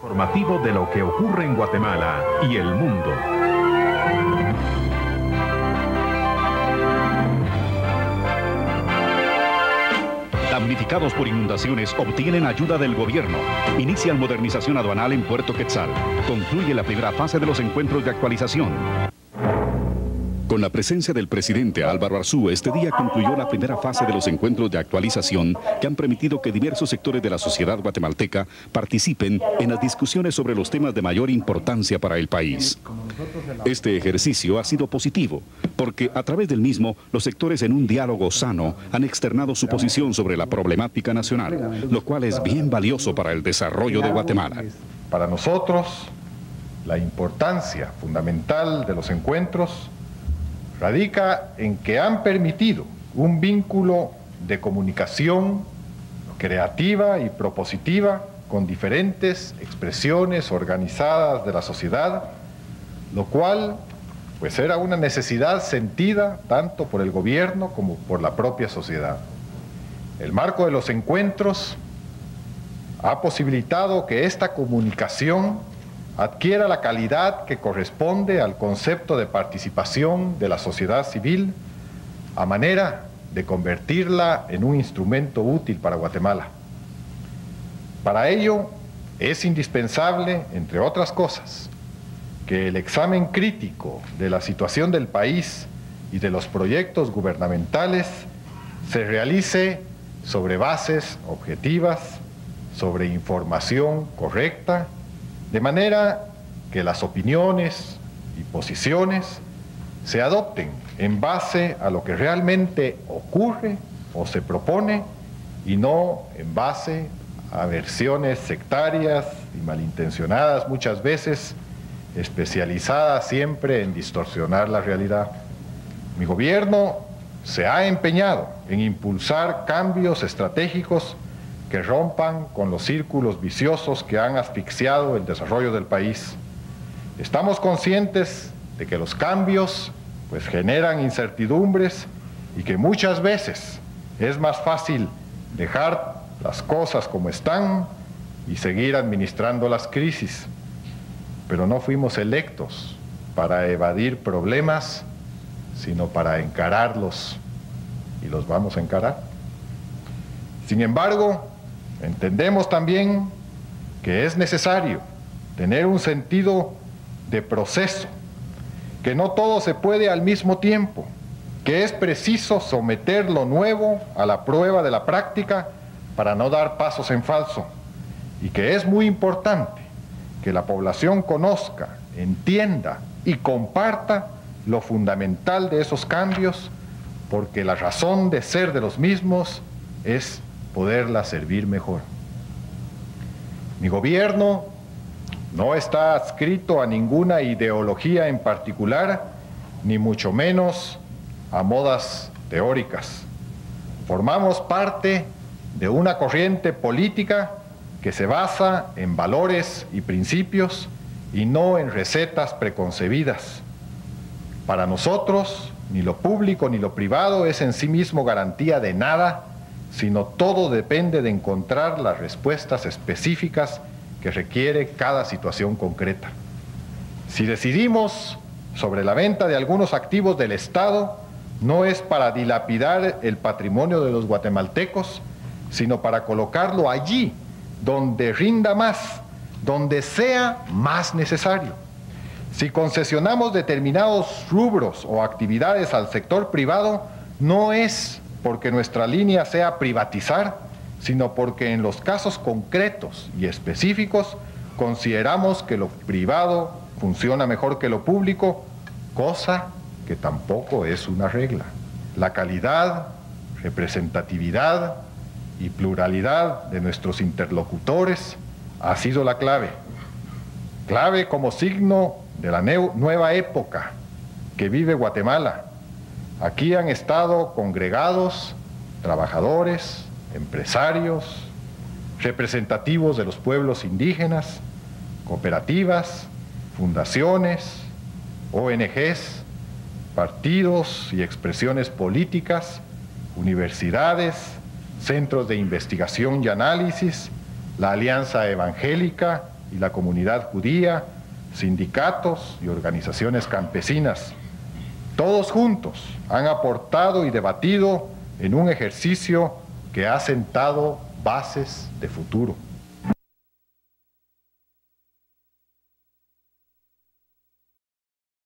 Informativo de lo que ocurre en Guatemala y el mundo. Damnificados por inundaciones obtienen ayuda del gobierno. Inician modernización aduanal en Puerto Quetzal. Concluye la primera fase de los encuentros de actualización. Con la presencia del presidente Álvaro Arzú, este día concluyó la primera fase de los encuentros de actualización que han permitido que diversos sectores de la sociedad guatemalteca participen en las discusiones sobre los temas de mayor importancia para el país. Este ejercicio ha sido positivo, porque a través del mismo, los sectores en un diálogo sano han externado su posición sobre la problemática nacional, lo cual es bien valioso para el desarrollo de Guatemala. Para nosotros, la importancia fundamental de los encuentros radica en que han permitido un vínculo de comunicación creativa y propositiva con diferentes expresiones organizadas de la sociedad, lo cual pues era una necesidad sentida tanto por el gobierno como por la propia sociedad. El marco de los encuentros ha posibilitado que esta comunicación adquiera la calidad que corresponde al concepto de participación de la sociedad civil a manera de convertirla en un instrumento útil para Guatemala. Para ello es indispensable, entre otras cosas, que el examen crítico de la situación del país y de los proyectos gubernamentales se realice sobre bases objetivas, sobre información correcta de manera que las opiniones y posiciones se adopten en base a lo que realmente ocurre o se propone y no en base a versiones sectarias y malintencionadas muchas veces, especializadas siempre en distorsionar la realidad. Mi gobierno se ha empeñado en impulsar cambios estratégicos que rompan con los círculos viciosos que han asfixiado el desarrollo del país. Estamos conscientes de que los cambios pues generan incertidumbres y que muchas veces es más fácil dejar las cosas como están y seguir administrando las crisis. Pero no fuimos electos para evadir problemas, sino para encararlos y los vamos a encarar. Sin embargo, Entendemos también que es necesario tener un sentido de proceso, que no todo se puede al mismo tiempo, que es preciso someter lo nuevo a la prueba de la práctica para no dar pasos en falso, y que es muy importante que la población conozca, entienda y comparta lo fundamental de esos cambios, porque la razón de ser de los mismos es poderla servir mejor. Mi gobierno no está adscrito a ninguna ideología en particular, ni mucho menos a modas teóricas. Formamos parte de una corriente política que se basa en valores y principios y no en recetas preconcebidas. Para nosotros, ni lo público ni lo privado es en sí mismo garantía de nada sino todo depende de encontrar las respuestas específicas que requiere cada situación concreta. Si decidimos sobre la venta de algunos activos del Estado, no es para dilapidar el patrimonio de los guatemaltecos, sino para colocarlo allí, donde rinda más, donde sea más necesario. Si concesionamos determinados rubros o actividades al sector privado, no es porque nuestra línea sea privatizar, sino porque en los casos concretos y específicos consideramos que lo privado funciona mejor que lo público, cosa que tampoco es una regla. La calidad, representatividad y pluralidad de nuestros interlocutores ha sido la clave. Clave como signo de la nueva época que vive Guatemala Aquí han estado congregados trabajadores, empresarios, representativos de los pueblos indígenas, cooperativas, fundaciones, ONGs, partidos y expresiones políticas, universidades, centros de investigación y análisis, la Alianza Evangélica y la comunidad judía, sindicatos y organizaciones campesinas. Todos juntos han aportado y debatido en un ejercicio que ha sentado bases de futuro.